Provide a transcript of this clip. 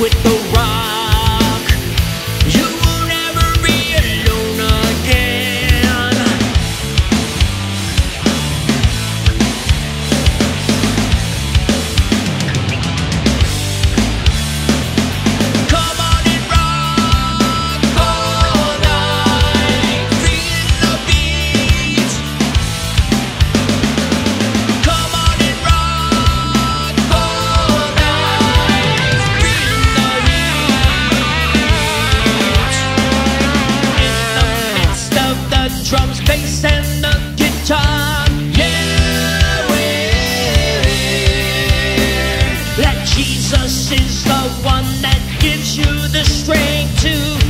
with the rod. This is the one that gives you the strength to